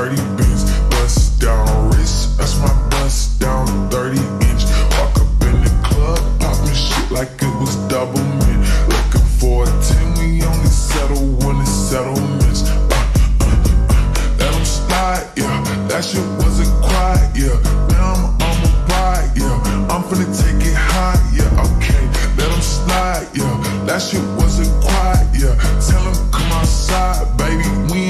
30 bins. Bust down wrist, that's my bust down 30 inch. Walk up in the club, popping shit like it was double mint. Looking for a 10, we only settle when it's settlements. Uh, let 'em slide, yeah. That shit wasn't quiet, yeah. Now I'm on my ride, yeah. I'm finna take it high, yeah. Okay, let 'em slide, yeah. That shit wasn't quiet, yeah. Tell Tell 'em come outside, baby. We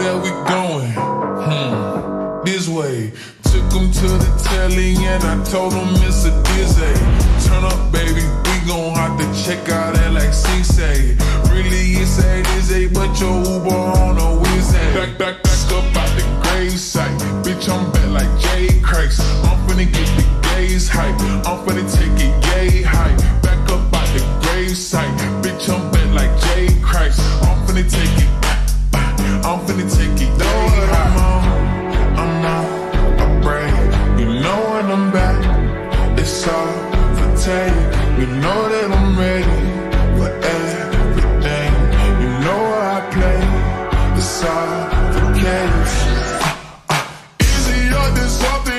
And I told him it's a dizzy. Turn up, baby, we gon' have to check out at like Say. Really, it's a dizzy, but your Uber on a Wednesday. Back, back, back up out the grave site. Bitch, I'm back like J Christ. I'm finna get the gays hype. I'm finna take it gay hype. Back up out the grave site. Bitch, I'm back like J Christ. I'm finna take it. I'm finna take it. stop it.